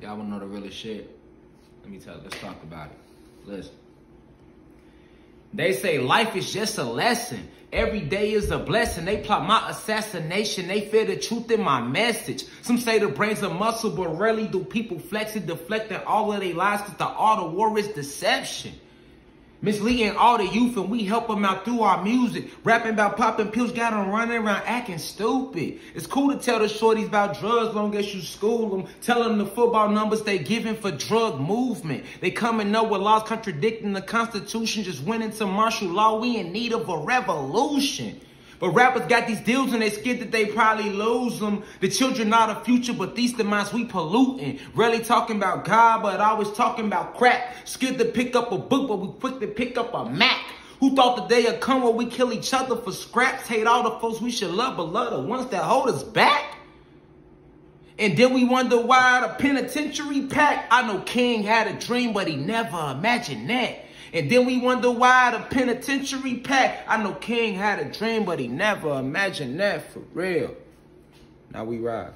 Y'all wanna know the realest shit? Let me tell you, let's talk about it. Listen. They say life is just a lesson. Every day is a blessing. They plot my assassination. They fear the truth in my message. Some say the brain's a muscle, but rarely do people flex it, deflecting all of their lies because the art of war is deception. Misleading all the youth and we help them out through our music. Rapping about popping pills, got them running around acting stupid. It's cool to tell the shorties about drugs long as you school them. Tell them the football numbers they giving for drug movement. They come and know what laws contradicting the constitution just went into martial law. We in need of a revolution. But rappers got these deals and they scared that they probably lose them. The children are the future, but these the minds we polluting. Really talking about God, but always talking about crack. Scared to pick up a book, but we quick to pick up a Mac. Who thought the day would come where we kill each other for scraps? Hate all the folks we should love, but love the ones that hold us back? And then we wonder why the penitentiary packed. I know King had a dream, but he never imagined that. And then we wonder why the penitentiary packed. I know King had a dream, but he never imagined that for real. Now we rise.